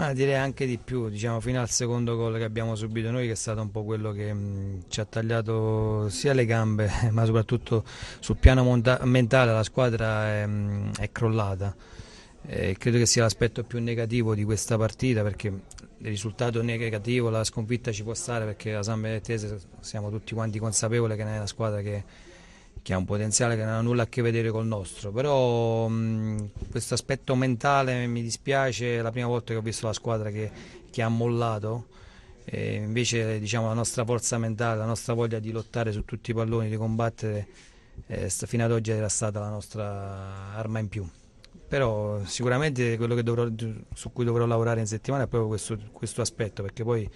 Ma direi anche di più, diciamo fino al secondo gol che abbiamo subito noi che è stato un po' quello che mh, ci ha tagliato sia le gambe ma soprattutto sul piano mentale la squadra è, mh, è crollata. Eh, credo che sia l'aspetto più negativo di questa partita perché il risultato negativo, la sconfitta ci può stare perché la San Benettese siamo tutti quanti consapevoli che non è una squadra che che ha un potenziale che non ha nulla a che vedere col nostro, però questo aspetto mentale mi dispiace, è la prima volta che ho visto la squadra che, che ha mollato, e invece diciamo, la nostra forza mentale, la nostra voglia di lottare su tutti i palloni, di combattere, eh, fino ad oggi era stata la nostra arma in più. Però sicuramente quello dovrò, su cui dovrò lavorare in settimana è proprio questo, questo aspetto, perché poi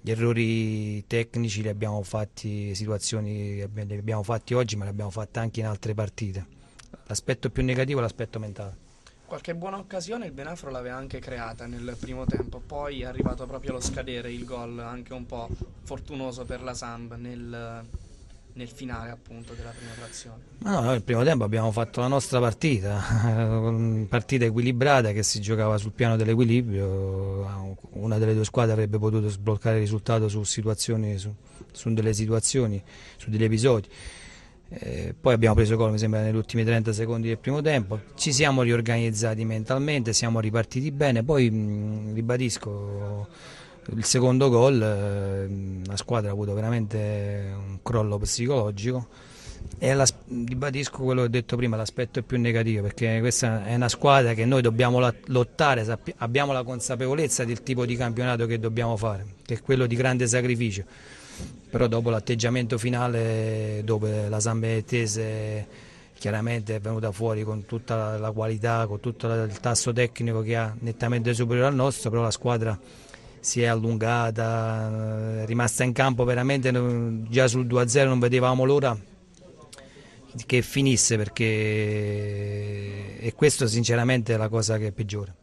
gli errori tecnici li abbiamo fatti, situazioni li abbiamo fatti oggi, ma li abbiamo fatti anche in altre partite. L'aspetto più negativo è l'aspetto mentale. Qualche buona occasione il Benafro l'aveva anche creata nel primo tempo, poi è arrivato proprio allo scadere il gol, anche un po' fortunoso per la Samb nel, nel finale appunto della prima frazione. No, no, nel primo tempo abbiamo fatto la nostra partita, partita equilibrata che si giocava sul piano dell'equilibrio, una delle due squadre avrebbe potuto sbloccare il risultato su situazioni, su, su delle situazioni, su degli episodi. Eh, poi abbiamo preso gol mi sembra negli ultimi 30 secondi del primo tempo, ci siamo riorganizzati mentalmente, siamo ripartiti bene, poi mh, ribadisco il secondo gol eh, la squadra ha avuto veramente un crollo psicologico. E la, ribadisco quello che ho detto prima, l'aspetto più negativo perché questa è una squadra che noi dobbiamo lottare, abbiamo la consapevolezza del tipo di campionato che dobbiamo fare, che è quello di grande sacrificio, però dopo l'atteggiamento finale dove la Sambettese chiaramente è venuta fuori con tutta la qualità, con tutto il tasso tecnico che ha nettamente superiore al nostro, però la squadra si è allungata, è rimasta in campo veramente già sul 2-0 non vedevamo l'ora che finisse perché e questo sinceramente è la cosa che è peggiore.